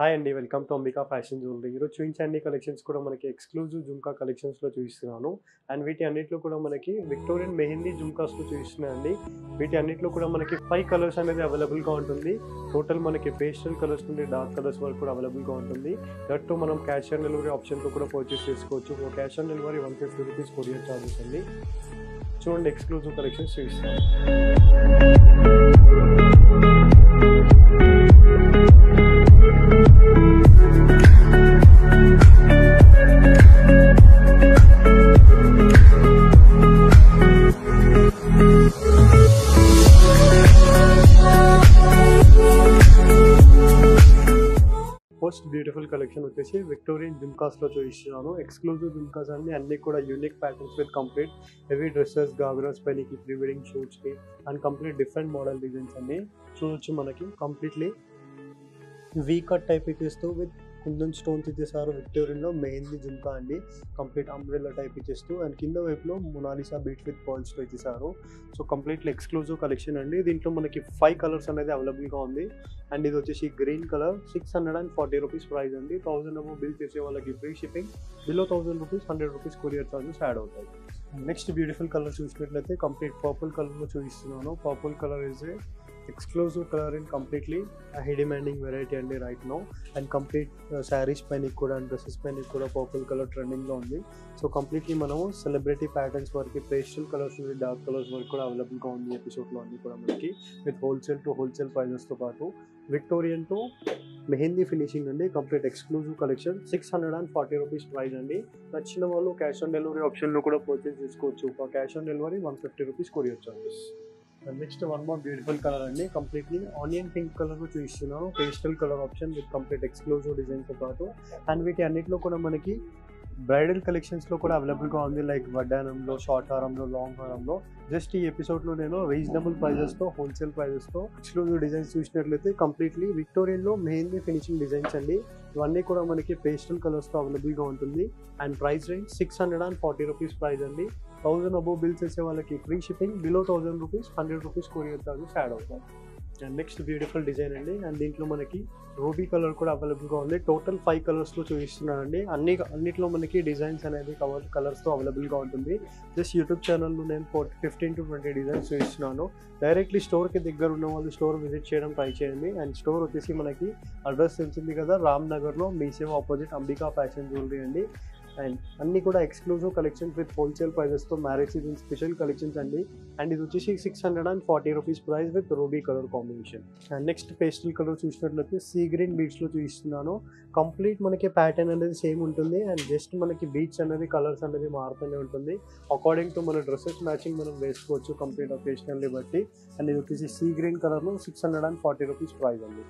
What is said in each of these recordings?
Hi అండి welcome to Ambika fashion jewellery. ఈరోజు చూపించండి కలెక్షన్స్ కూడా మనకి ఎక్స్క్లూజివ్ జుంకా కలెక్షన్స్లో చూపిస్తున్నాను. అండ్ వీటి అన్నింటిలో కూడా మనకి విక్టోరియన్ మెహందీ జుంకాస్లో చూపిస్తున్నాయండి. వీటి అన్నింటిలో కూడా మనకి ఫైవ్ కలర్స్ అనేది అవైలబుల్గా ఉంటుంది. టోటల్ మనకి పేస్టల్ కలర్స్ నుండి డార్క్ కలర్స్ వరకు కూడా అవైలబుల్గా ఉంటుంది. దట్టు మనం క్యాష్ ఆన్ డెలివరీ ఆప్షన్తో కూడా పర్చేస్ చేసుకోవచ్చు. Cash on delivery one fifty rupees courier charges అండి. చూడండి ఎక్స్క్లూజివ్ కలెక్షన్స్ చూపిస్తాను కలెక్షన్ వచ్చేసి విక్టోరియన్ జుమ్కాస్లో చూపిస్తున్నాను. ఎక్స్క్లూజివ్ జుమ్కాస్ అన్ని అన్ని కూడా unique patterns with complete heavy dresses ghagras పైనకి pre wedding షూట్స్కి and complete different model designs అన్ని చూడొచ్చు మనకి. కంప్లీట్లీ వీ కట్ టైప్ ఇచ్చేస్తూ విత్ ముందు స్టోన్స్ ఇచ్చేసారు విక్టోరియన్లో మెయిన్లీ జుమ్కా అండి. కంప్లీట్ అంబ్రెల్లా టైప్ ఇచ్చేస్తూ అండ్ కింద వైపులో మొనాలిసా బీట్ విత్ పర్ల్స్తో ఇచ్చేసారు. సో కంప్లీట్లీ ఎక్స్క్లూజివ్ కలెక్షన్ అండి. దీంట్లో మనకి ఫైవ్ కలర్స్ అనేది అవైలబుల్గా ఉంది. అండ్ ఇది వచ్చేసి green colour six hundred and forty rupees price అండి. థౌసండ్ అబో బిల్ చేసే వాళ్ళకి free shipping. Below thousand rupees hundred rupees courier charges add అవుతాయి. నెక్స్ట్ బ్యూటిఫుల్ కలర్ చూసినట్లయితే కంప్లీట్ పర్పుల్ కలర్లో చూపిస్తున్నాను. Purple colour is a exclusive colour in completely high demanding variety అండి right now and complete saris పైన కూడా and dresses పైన కూడా purple colour ట్రెండింగ్లో ఉంది. సో కంప్లీట్లీ మనము సెలబ్రిటీ ప్యాటర్న్స్ వరకు పేస్టల్ కలర్స్ నుండి డార్క్ కలర్స్ వరకు కూడా అవైలబుల్గా ఉంది ఎపిసోడ్లో అన్నీ కూడా మనకి. విత్ హోల్సేల్ టు హోల్సేల్ ప్రైజెస్తో పాటు విక్టోరియన్ టు మెహందీ ఫినిషింగ్ అండి. Complete exclusive collection six hundred and forty rupees price అండి. నచ్చిన వాళ్ళు క్యాష్ ఆన్ డెలివరీ ఆప్షన్లో కూడా పర్చేస్ చేసుకోవచ్చు. Cash on delivery one fifty rupees courier charges next one more beautiful colour అండి. కంప్లీట్లీ ఆనియన్ పింక్ కలర్ చూపిస్తున్నాను pastel colour option with complete exclusive డిజైన్తో పాటు. అండ్ వీటి అన్నిటిలో కూడా మనకి బ్రైడల్ కలెక్షన్స్లో కూడా అవైలబుల్గా ఉంది. లైక్ వడ్డానంలో షార్ట్ హారంలో లాంగ్ హారంలో. జస్ట్ ఈ ఎపిసోడ్లో నేను రీజనబుల్ ప్రైజెస్తో హోల్సేల్ ప్రైజెస్తో ఎక్స్క్లూజివ్ డిజైన్స్ చూసినట్లయితే కంప్లీట్లీ విక్టోరియన్లో మెయిన్లీ ఫినిషింగ్ డిజైన్స్ అండి. ఇవన్నీ కూడా మనకి పేస్టల్ కలర్స్తో అవైలబుల్గా ఉంటుంది. And price range six hundred and forty rupees price అండి. థౌసండ్ అబోవ్ బిల్స్ చేసే వాళ్ళకి free shipping below thousand rupees hundred rupees courier charges add అవుతాయి. అండ్ నెక్స్ట్ బ్యూటిఫుల్ డిజైన్ అండి. అండ్ దీంట్లో మనకి రూబీ కలర్ కూడా అవైలబుల్గా ఉంది. టోటల్ ఫైవ్ కలర్స్లో చూపిస్తున్నానండి. అన్ని అన్నిట్లో మనకి డిజైన్స్ అనేది కవర్ కలర్స్తో అవైలబుల్గా ఉంటుంది. జస్ట్ యూట్యూబ్ ఛానల్లో నేను ఫిఫ్టీన్ టు ట్వంటీ డిజైన్స్ చూపిస్తున్నాను. డైరెక్ట్లీ స్టోర్కి దగ్గర ఉన్న వాళ్ళు స్టోర్ విజిట్ చేయడం ట్రై చేయండి. అండ్ స్టోర్ వచ్చేసి మనకి అడ్రస్ తెలిసింది కదా రామ్ నగర్లో MeeSeva opposite Ambika fashion jewellery అండి. అండ్ అన్ని కూడా ఎక్స్క్లూజివ్ కలెక్షన్స్ విత్ హోల్సేల్ ప్రైజెస్తో మ్యారేజ్ సీజన్ స్పెషల్ కలెక్షన్స్ అండి. అండ్ ఇది వచ్చేసి six hundred and forty rupees price with ruby colour combination and next pastel colour చూసినట్లయితే సీ గ్రీన్ బీట్స్లో చూపిస్తున్నాను. కంప్లీట్ మనకి ప్యాటర్న్ అనేది సేమ్ ఉంటుంది. అండ్ జస్ట్ మనకి బీచ్ అనేది కలర్స్ అనేది మారుతూనే ఉంటుంది. అకార్డింగ్ టు మన డ్రెస్సెస్ మ్యాచింగ్ మనం వేసుకోవచ్చు కంప్లీట్ ఒకేషనల్ని బట్టి. అండ్ ఇది వచ్చేసి సీ గ్రీన్ కలర్లో six hundred and forty rupees price అండి.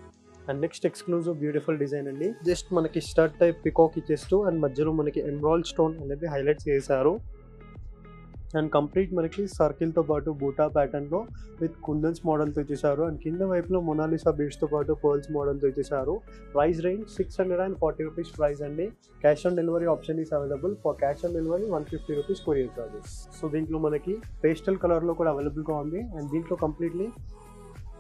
And next exclusive beautiful design అండి. జస్ట్ మనకి స్టర్ట్ టైప్ పికాక్ ఇచ్చేస్తూ అండ్ మధ్యలో మనకి ఎమ్రాల్ స్టోన్ అనేది హైలైట్ చేశారు. అండ్ కంప్లీట్ మనకి సర్కిల్తో పాటు బూటా ప్యాటర్న్లో విత్ కుందన్స్ మోడల్తో ఇచ్చేసారు అండ్ కింద వైపులో మొనాలిసా బీడ్స్తో పాటు పర్ల్స్ మోడల్తో ఇచ్చేసారు price range six hundred and forty rupees price అండి. Cash on delivery option is available for cash on delivery one fifty rupees courier charges so దీంట్లో మనకి పేస్టల్ కలర్లో కూడా అవైలబుల్గా ఉంది. అండ్ దీంట్లో కంప్లీట్లీ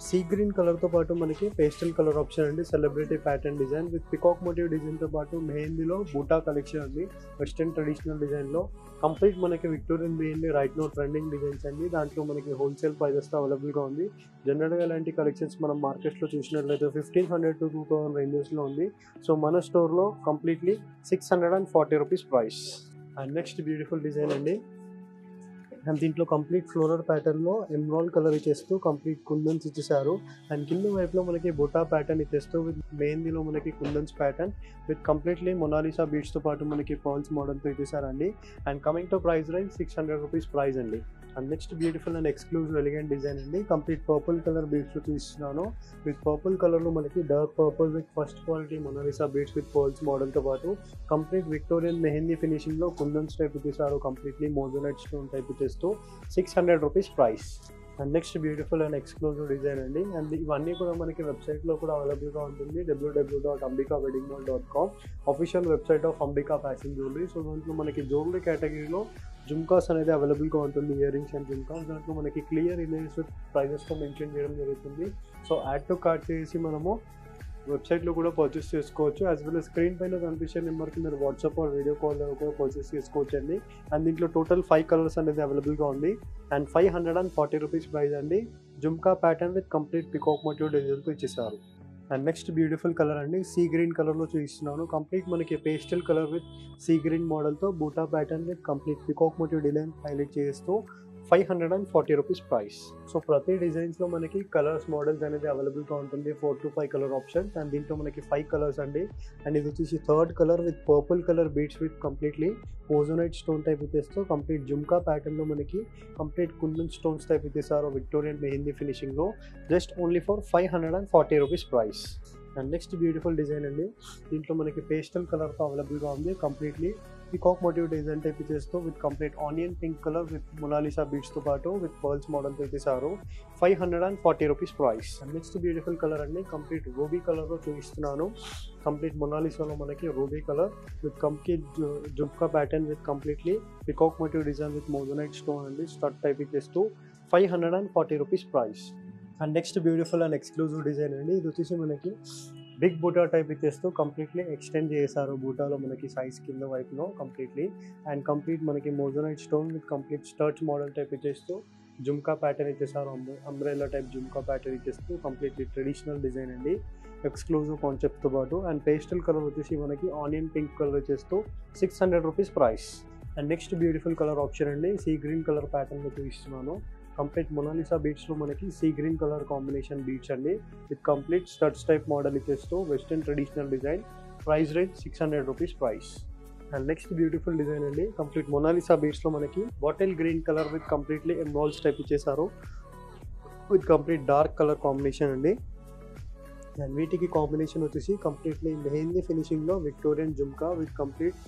సీ గ్రీన్ కలర్తో పాటు మనకి పేస్టల్ కలర్ ఆప్షన్ అండి. Celebrity pattern design with peacock motif డిజైన్తో పాటు మెహందీలో బూటా కలెక్షన్ అండి. వెస్టర్న్ ట్రెడిషనల్ డిజైన్లో కంప్లీట్ మనకి Victorian mehndi right now trending designs అండి. దాంట్లో మనకి హోల్సేల్ ప్రైజెస్తో అవైలబుల్గా ఉంది. జనరల్గా ఇలాంటి కలెక్షన్స్ మనం మార్కెట్లో చూసినట్లయితే fifteen hundred to two thousand రేంజెస్లో ఉంది. సో మన స్టోర్లో completely six hundred and forty rupees price and next beautiful design అండి. అండ్ దీంట్లో కంప్లీట్ ఫ్లోరల్ ప్యాటర్న్లో ఎమ్రాల్ కలర్ ఇచ్చేస్తూ కంప్లీట్ కుందన్స్ ఇచ్చేసారు అండ్ కింద వైపులో మనకి బొటా ప్యాటర్న్ ఇచ్చేస్తూ విత్ మెహందీలో మనకి kundans pattern with completely Mona Lisa బీచ్తో పాటు మనకి పర్ల్స్ మోడల్తో ఇచ్చేసారండి and coming to price range six hundred rupees price అండి. Next beautiful and exclusive elegant design అండి. కంప్లీట్ పర్పుల్ కలర్ బీడ్స్లో తీస్తున్నాను. విత్ పర్పుల్ కలర్లో మనకి dark purple with first quality Mona Lisa beads with pearls మోడల్తో పాటు complete Victorian mehndi ఫినిషింగ్లో kundans type ఇచ్చేసారు కంప్లీట్లీ మోజోనైట్ స్టోన్ టైప్ ఇచ్చేస్తూ six hundred rupees price and next beautiful and exclusive design అండి. అండ్ ఇవన్నీ కూడా మనకి వెబ్సైట్లో కూడా అవైలబుల్గా ఉంటుంది. WW dot Ambika wedding mall dot com official website of Ambika fashion jewellery so దాంట్లో మనకి జ్యువెలరీ కేటగిరీలో జుమ్కాస్ అనేది అవైలబుల్గా ఉంటుంది ఇయర్ రింగ్స్ అండ్ జుమ్కాస్ దాంట్లో మనకి క్లియర్ ఇమేజెస్ ప్రైజెస్తో మెన్షన్ చేయడం జరుగుతుంది. సో యాడ్ టు కార్ట్ చేసి మనము వెబ్సైట్లో కూడా పర్చేస్ చేసుకోవచ్చు. యాజ్ వెల్ స్క్రీన్ పైన కనిపించే నెంబర్కి మీరు వాట్సాప్ ఆర్ వీడియో కాల్ కూడా పర్చేస్ చేసుకోవచ్చు అండి అండ్ దీంట్లో టోటల్ ఫైవ్ కలర్స్ అనేది అవైలబుల్గా ఉంది. And five hundred and forty rupees price అండి. Jhumka pattern with complete peacock motif డిజైన్తో ఇచ్చేసారు. అండ్ నెక్స్ట్ బ్యూటిఫుల్ కలర్ అండి. సీ గ్రీన్ కలర్లో చూపిస్తున్నాను. కంప్లీట్ మనకి pastel colour with sea green మోడల్తో buta pattern with complete peacock motif design highlight చేస్తూ five hundred and forty rupees price. So ప్రతి డిజైన్స్లో మనకి కలర్స్ మోడల్స్ అనేది అవైలబుల్గా ఉంటుంది. Four to five colour options. And దీంట్లో మనకి ఫైవ్ కలర్స్ అండి. అండ్ ఇది వచ్చేసి third colour with purple colour beads with completely moissanite stone type ఇచ్చేస్తూ కంప్లీట్ జుమ్కా ప్యాటర్న్లో మనకి కంప్లీట్ కుందన్ స్టోన్స్ టైప్ ఇచ్చేసారు Victorian mehndi ఫినిషింగ్లో just only for five hundred and forty rupees price. And next beautiful design అండి. దీంట్లో మనకి పేస్టల్ కలర్తో అవైలబుల్గా ఉంది. Completely peacock motif design type చేస్తూ with complete onion pink colour with Mona Lisa బీట్స్తో పాటు with pearls మోడల్తో ఇచ్చేసారు five hundred and forty rupees price and next beautiful colour అండి కంప్లీట్ రూబీ కలర్లో చూపిస్తున్నాను కంప్లీట్ మొనాలిసాలో మనకి ruby colour with complete jhumka pattern with completely peacock motif design with moissanite stone అండి stud type ఇచ్చేస్తూ five hundred and forty rupees price and next beautiful and exclusive design అండి ఇది వచ్చేసి మనకి బిగ్ బూటా టైప్ ఇచ్చేస్తూ కంప్లీట్లీ ఎక్స్టెండ్ చేశారు. బూటాలో మనకి సైజ్ కింద వైపులో కంప్లీట్లీ అండ్ కంప్లీట్ మనకి మోజనైట్ స్టోన్ విత్ కంప్లీట్ స్టర్చ్ మోడల్ టైప్ ఇచ్చేస్తూ జుమ్కా ప్యాటర్న్ ఇచ్చేసారు అంబ్రెల్లా టైప్ జుమ్కా ప్యాటర్న్ ఇచ్చేస్తూ కంప్లీట్లీ ట్రెడిషనల్ డిజైన్ అండి. ఎక్స్క్లూజివ్ కాన్సెప్ట్తో పాటు. అండ్ పేస్టల్ కలర్ వచ్చేసి మనకి ఆనియన్ పింక్ కలర్ వచ్చేస్తూ six hundred rupees price and next beautiful colour option అండి. సీ గ్రీన్ కలర్ ప్యాటర్న్లో చూపిస్తున్నాను. కంప్లీట్ మొనాలిసా బీట్స్లో మనకి sea green colour combination beads అండి with complete studs type model ఇచ్చేస్తూ western traditional design price range six hundred rupees price and next beautiful design అండి complete Mona Lisa బీట్స్లో మనకి bottle green colour with completely emeralds type ఇచ్చేసారు with complete dark colour combination అండి and వీటికి combination వచ్చేసి completely mehndi ఫినిషింగ్లో Victorian jhumka with complete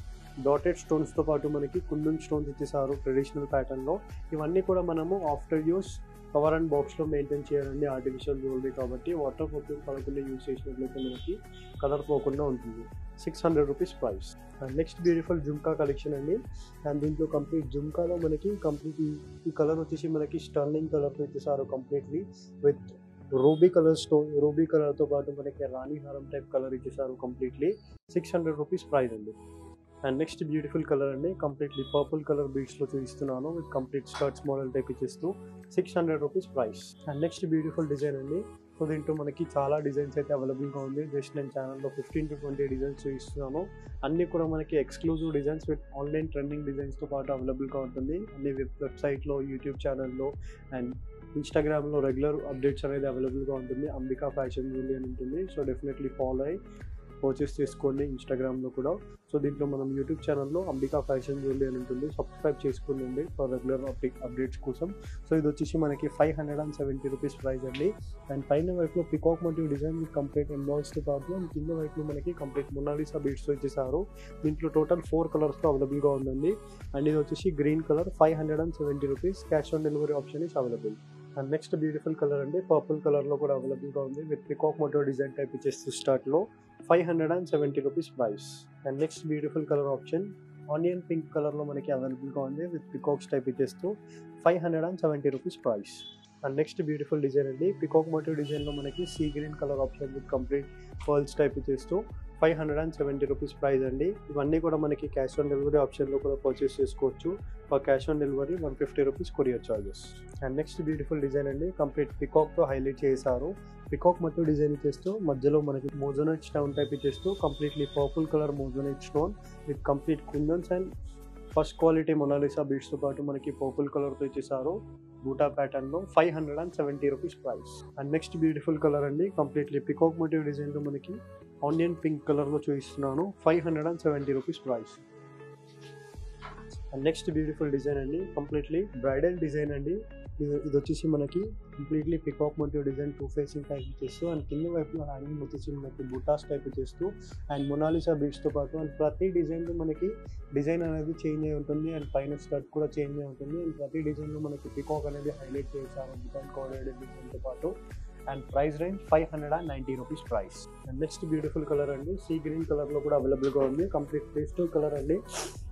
dotted స్టోన్స్తో పాటు మనకి కుందన్ స్టోన్స్ ఇచ్చేసారు ట్రెడిషనల్ ప్యాటర్న్లో ఇవన్నీ కూడా మనము ఆఫ్టర్ యూస్ కవర్ అండ్ బాక్స్లో మెయింటైన్ చేయాలండి ఆర్టిఫిషియల్ జ్యువెలరీ కాబట్టి. వాటర్ ప్రూఫింగ్ పడకుండా యూజ్ చేసినట్లయితే మనకి కలర్ పోకుండా ఉంటుంది. Six hundred rupees price and next beautiful jhumka collection అండి. అండ్ దీంట్లో కంప్లీట్ జుమ్కాలో మనకి కంప్లీట్ ఈ కలర్ వచ్చేసి మనకి స్టర్లింగ్ కలర్తో ఇచ్చేసారు completely with ruby colour stone ruby కలర్తో పాటు మనకి రాణి హారం టైప్ కలర్ ఇచ్చేసారు completely six hundred rupees price అండి. అండ్ నెక్స్ట్ బ్యూటిఫుల్ కలర్ అండి. కంప్లీట్లీ పర్పుల్ కలర్ బీడ్స్లో చూపిస్తున్నాను. With complete skirts model type ఇచ్చేస్తూ six hundred rupees price and next beautiful design అండి. సో దీంట్లో మనకి చాలా డిజైన్స్ అయితే అవైలబుల్గా ఉంది. జస్ట్ నేను ఛానల్లో ఫిఫ్టీన్ టు ట్వంటీ డిజైన్స్ చూపిస్తున్నాను. అన్నీ కూడా మనకి exclusive designs with online trending డిజైన్స్తో పాటు అవైలబుల్గా ఉంటుంది. అన్ని వెబ్ వెబ్సైట్లో యూట్యూబ్ ఛానల్లో అండ్ ఇన్స్టాగ్రామ్లో రెగ్యులర్ అప్డేట్స్ అనేది అవైలబుల్గా ఉంటుంది. అంబికా ఫ్యాషన్ జూలీ అని ఉంటుంది. సో డెఫినెట్లీ ఫాలో అయ్యి పర్చేస్ చేసుకోండి ఇన్స్టాగ్రామ్లో కూడా. సో దీంట్లో మనం యూట్యూబ్ ఛానల్లో అంబికా ఫ్యాషన్ జ్యువెలరీ అని ఉంటుంది. సబ్స్క్రైబ్ చేసుకోండి ఫర్ రెగ్యులర్ అప్డేట్ అప్డేట్స్ కోసం. సో ఇది వచ్చేసి మనకి five hundred and seventy rupees price అండి. అండ్ పైన వైపులో పికాక్ మోటివ్ డిజైన్ కంప్లీట్ ఎంబాల్స్తో పాటు అండ్ కింద వైపులో మనకి కంప్లీట్ మొనాలిసా బీట్స్తో ఇచ్చేసారు. దీంట్లో టోటల్ ఫోర్ కలర్స్తో అవైలబుల్గా ఉందండి. అండ్ ఇది వచ్చేసి green colour five hundred and seventy rupees cash on delivery option is available and next beautiful colour అండి. పర్పుల్ కలర్లో కూడా అవైలబుల్గా ఉంది. With peacock motif design type ఇచ్చేసి స్టార్ట్లో five hundred and seventy rupees price. And next beautiful colour option onion pink కలర్లో మనకి అవైలబుల్గా ఉంది విత్ పికాక్స్ టైప్ ఇచ్చేస్తూ five hundred and seventy rupees price. And next beautiful design అండి. Peacock motif డిజైన్లో మనకి sea green colour option with complete pearls type ఇచ్చేస్తూ five hundred and seventy rupees price అండి. ఇవన్నీ కూడా మనకి క్యాష్ ఆన్ డెలివరీ ఆప్షన్లో కూడా పర్చేస్ చేసుకోవచ్చు. For cash on delivery one fifty rupees courier charges and next beautiful design అండి. Complete పికాక్తో హైలైట్ చేశారు. పికాక్ మొత్తం డిజైన్ చేస్తూ మధ్యలో మనకి మోజోనైట్ స్టోన్ టైప్ ఇచ్చేస్తూ completely purple colour moissanite stone with complete kundans and first quality Mona Lisa బీట్స్తో పాటు మనకి పర్పుల్ కలర్తో ఇచ్చేసారు బూటా ప్యాటర్న్లో five hundred and seventy rupees price. And next beautiful colour అండి కంప్లీట్లీ పికాక్ మోటివ్ డిజైన్లో మనకి ఆనియన్ పింక్ కలర్లో చూపిస్తున్నాను five hundred and seventy rupees price. And next beautiful design అండి కంప్లీట్లీ బ్రైడల్ డిజైన్ అండి. ఇది ఇది వచ్చేసి మనకి completely peacock motif design two facing type చేస్తూ అండ్ కింద వైపు హ్యాంగింగ్ వచ్చేసి మనకి బుటాస్ టైప్ చేస్తూ అండ్ మొనాలిసా బీడ్స్తో పాటు అండ్ ప్రతి డిజైన్లో మనకి డిజైన్ అనేది చేంజ్ అయి ఉంటుంది అండ్ పైన స్కర్ట్ కూడా చేంజ్ అయి ఉంటుంది అండ్ ప్రతి డిజైన్లో మనకి పికాక్ అనేది హైలైట్ చేశారు డిజైన్ కోఆర్డినేటెడ్ డిజైన్తో పాటు. And price range five hundred and ninety rupees price. And next beautiful colour అండి సీ గ్రీన్ కలర్లో కూడా అవైలబుల్గా ఉంది. కంప్లీట్ పేస్టల్ కలర్ అండి.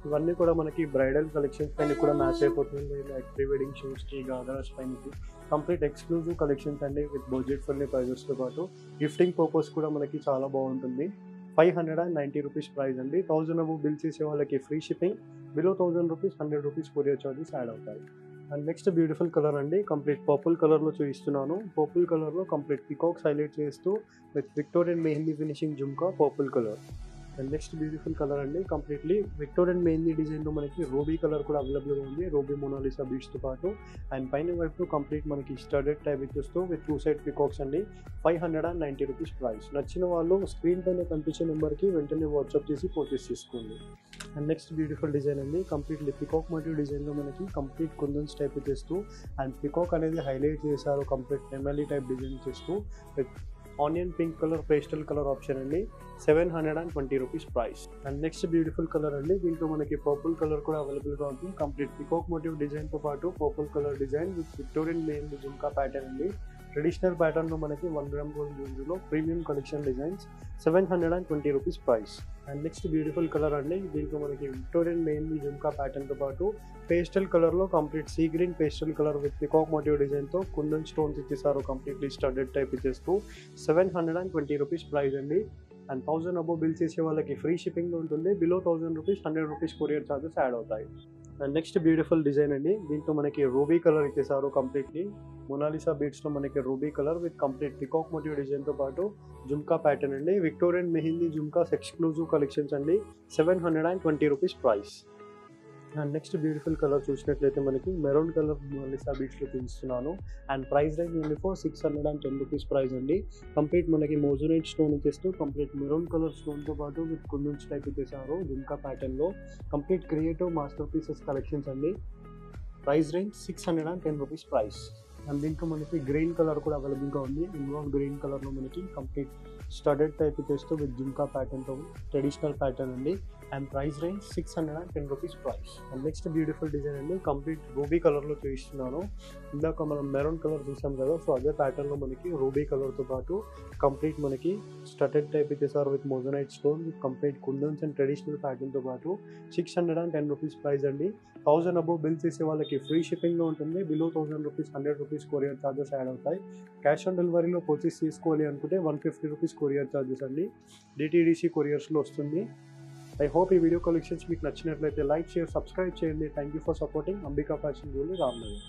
ఇవన్నీ కూడా మనకి బ్రైడల్ కలెక్షన్స్ పైన కూడా మ్యాచ్ అయిపోతుంది. లైక్ ప్రీ వెడ్డింగ్ షూట్స్కి గాదర్స్ పైనకి కంప్లీట్ ఎక్స్క్లూజివ్ కలెక్షన్స్ అండి విత్ బడ్జెట్ ఫ్రెండ్లీ ప్రైజెస్తో పాటు. గిఫ్టింగ్ పర్పస్ కూడా మనకి చాలా బాగుంటుంది. Five hundred and ninety rupees price అండి. థౌజండ్ అబూ బిల్ చేసే వాళ్ళకి free shipping. Below thousand rupees hundred rupees courier charges add అవుతాయి. అండ్ నెక్స్ట్ బ్యూటిఫుల్ కలర్ అండి. కంప్లీట్ పర్పుల్ కలర్లో చూపిస్తున్నాను. పర్పుల్ కలర్లో కంప్లీట్ పికాక్స్ హైలైట్ చేస్తూ with Victorian mehndi finishing jhumka purple colour. And next beautiful colour అండి. Completely Victorian mehndi డిజైన్లో మనకి రోబీ colour కూడా అవైలబుల్గా ఉంది. రోబీ మోనాలిసా బీచ్తో పాటు. అండ్ పైన వైపు కంప్లీట్ మనకి స్టడెడ్ టైప్ ఇచ్చేస్తూ విత్ టూ సైడ్ పికాక్స్ అండి. Five hundred and ninety rupees price. నచ్చిన వాళ్ళు స్క్రీన్ పైన కనిపించే నెంబర్కి వెంటనే వాట్సాప్ చేసి పర్చేస్ చేసుకోండి. అండ్ నెక్స్ట్ బ్యూటిఫుల్ డిజైన్ అండి. కంప్లీట్లీ పికాక్ మరియు డిజైన్లో మనకి కంప్లీట్ కుందన్స్ టైప్ చేస్తూ అండ్ పికాక్ అనేది హైలైట్ చేశారు కంప్లీట్ ఎమ్ఎల్ఈ టైప్ డిజైన్ చేస్తూ with onion pink colour pastel colour option అండి. Seven hundred and twenty rupees price and next beautiful colour అండి. దీంట్లో మనకి పర్పుల్ కలర్ కూడా అవైలబుల్గా ఉంది కంప్లీట్ పికాక్ మోటివ్ డిజైన్తో పాటు purple colour design with Victorian main jhumka pattern అండి. ట్రెడిషనల్ ప్యాటర్న్లో మనకి one gram gold జ్యువెలరీలో premium collection designs seven hundred and twenty rupees price and next beautiful colour అండి దీంట్లో మనకి విక్టోరియన్ మెయిన్లీ జుమ్కా ప్యాటర్న్తో పాటు పేస్టల్ కలర్లో complete sea green pastel colour with peacock motif డిజైన్తో kundan stones ఇచ్చేసారు కంప్లీట్లీ స్టడెడ్ టైప్ ఇచ్చేస్తూ seven hundred and twenty rupees price అండి. And thousand above bill చేసే వాళ్ళకి ఫ్రీ షిప్పింగ్ ఉంటుంది below thousand rupees hundred rupees courier charges add అవుతాయి. And next beautiful design అండి. దీంట్లో మనకి రూబీ కలర్ ఇచ్చేసారు కంప్లీట్లీ మొనాలిసా బీట్స్లో మనకి ruby colour with complete peacock motif డిజైన్తో పాటు జుమ్కా ప్యాటర్న్ అండి. Victorian mehndi jhumkas exclusive collections అండి. Seven hundred and twenty rupees price and next beautiful colour చూసినట్లయితే మనకి మెరూన్ కలర్ మొనాలిసా బీట్స్లో చూపిస్తున్నాను and price range only four six hundred and ten rupees price అండి. Complete మనకి moissanite stone ఇచ్చేస్తూ complete maroon colour స్టోన్తో పాటు విత్ కుందన్స్ టైప్ ఇచ్చేసారు జింకా ప్యాటర్న్లో complete creative master pieces collections అండి. Price range six hundred and ten rupees price and దీంట్లో మనకి గ్రీన్ కలర్ కూడా అవైలబుల్గా ఉంది. ఇన్వాల్వ్ గ్రీన్ కలర్లో మనకి కంప్లీట్ స్టడెడ్ టైప్ చేస్తూ విత్ జుమ్కా ప్యాటర్న్తో ట్రెడిషనల్ ప్యాటర్న్ అండి. And price range six hundred and ten rupees price and next beautiful design అండి కంప్లీట్ రూబీ కలర్లో చూపిస్తున్నాను ఇందాక మనం మెరూన్ కలర్ చూసాం కదా సో అదే ప్యాటర్న్లో మనకి రూబీ కలర్తో పాటు కంప్లీట్ మనకి స్టటెడ్ టైప్ ఇచ్చేసారు with moissanite stone complete kundans and traditional ప్యాటర్న్తో పాటు six hundred and ten rupees price అండి. థౌసండ్ అబోవ్ బిల్ చేసే వాళ్ళకి ఫ్రీ షిప్పింగ్లో ఉంటుంది. Below thousand rupees hundred rupees courier charges add అవుతాయి. క్యాష్ ఆన్ డెలివరీలో పర్చేస్ చేసుకోవాలి అనుకుంటే one fifty rupees courier charges అండి. డిటీడీసీ కొరియర్స్లో వస్తుంది. ఐ హోప్ ఈ వీడియో కలెక్షన్స్ మీకు నచ్చినట్లయితే లైక్ షేర్ సబ్స్క్రైబ్ చేయండి. Thank you for supporting Ambika fashion jewellery Ramnagar